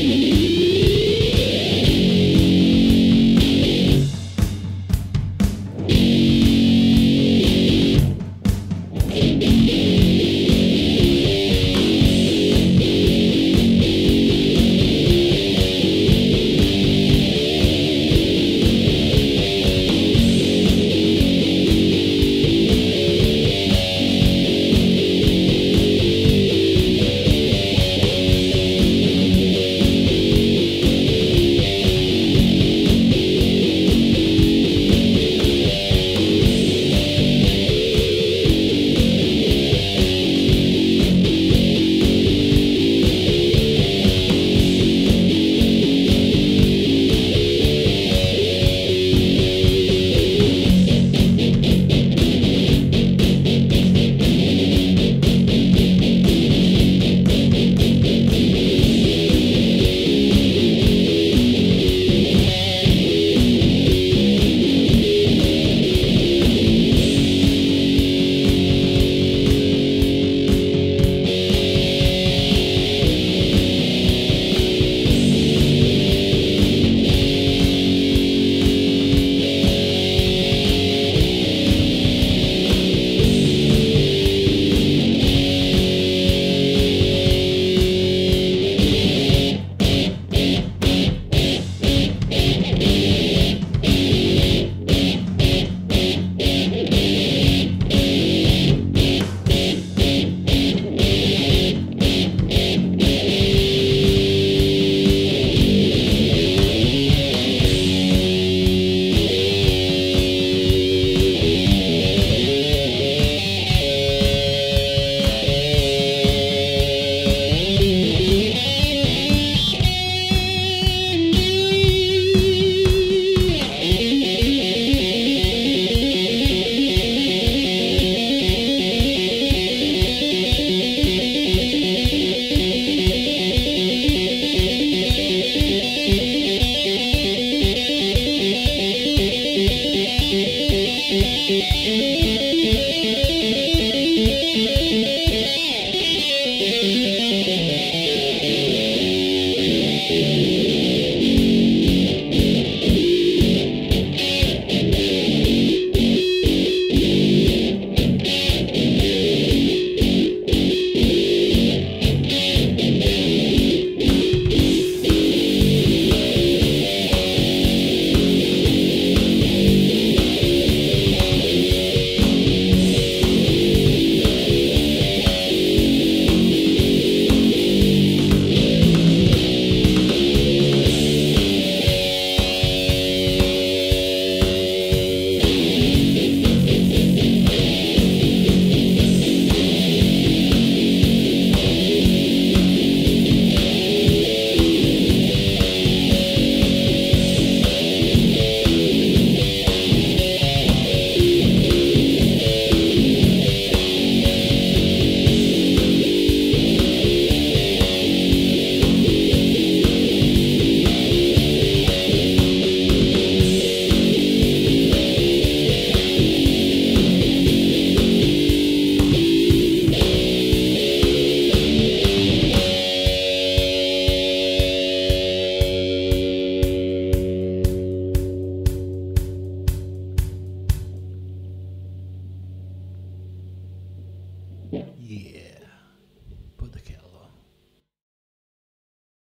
You. Yeah.